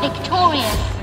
Victorious.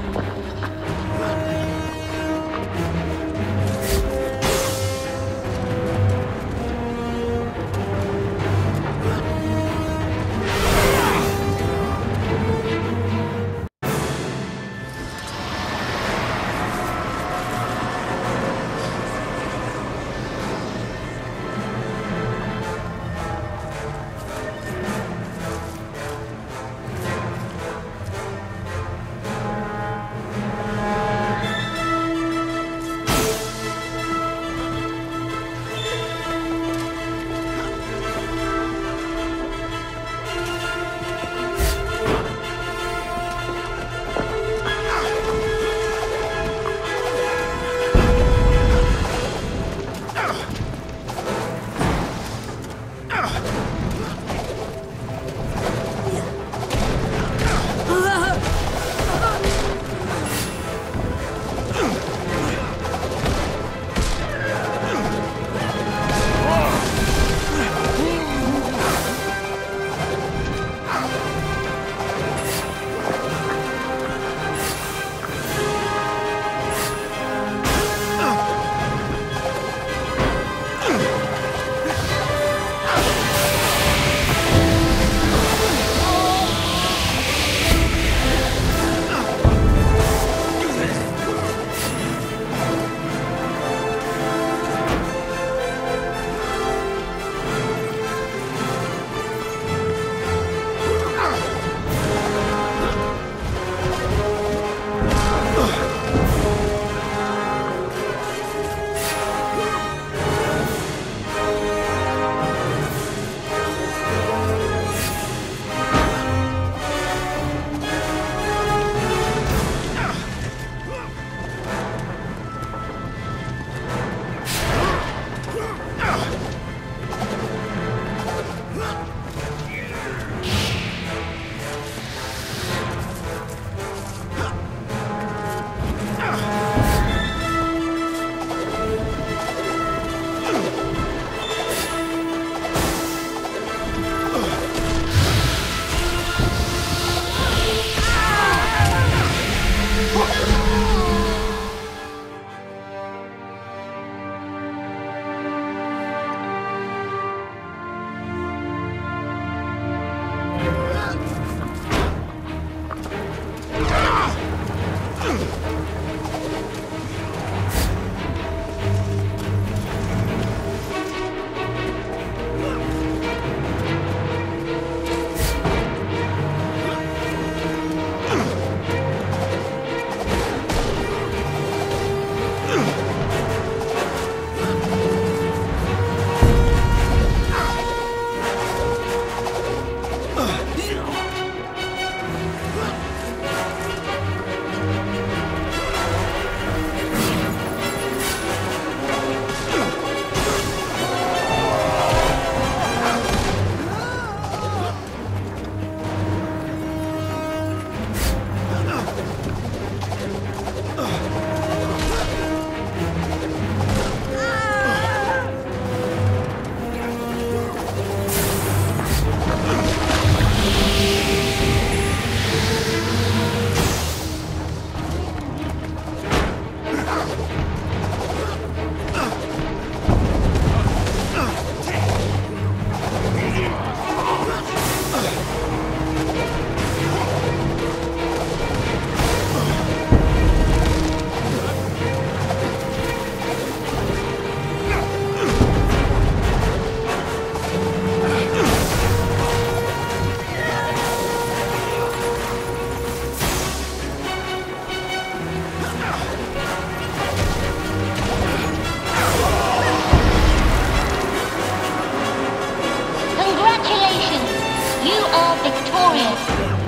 All victorious.